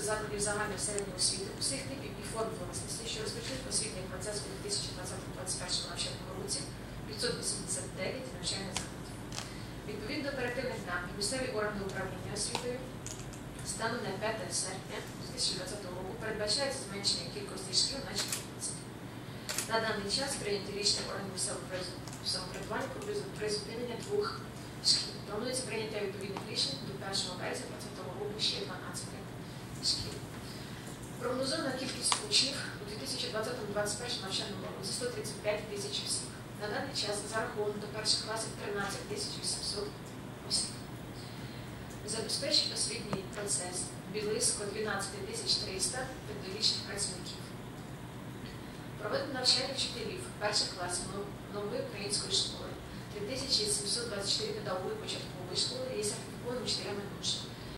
закладів загальної середньої освіти усіх типів і форм власності, що розпочнуть освітній процес у 2020-2021 навчальному році 589 навчальних закладів. Відповідно до оперативних даних, місцеві органи управління освітою станом на 5 серпня 2020 року передбачається зменшення кількості шкіл на 14. На даний час прийняті рішення органів самоврядування про призу- призупинення двох шкіл. Планується прийняття відповідних рішень до 1 березня 2020 року ще 12 шкіл. Прогнозована кількість учнів у 2020-2021 навчальному році 135 тисяч осіб. На даний час зараховано до перших класів 13 тисяч 800 осіб. Забезпечить освітній процес близько 12 тисяч 300 педагогічних працівників. Проведено навчання вчителів перших класів нової української школи 3724 педагоги початкової школи є сертифікованими вчителями.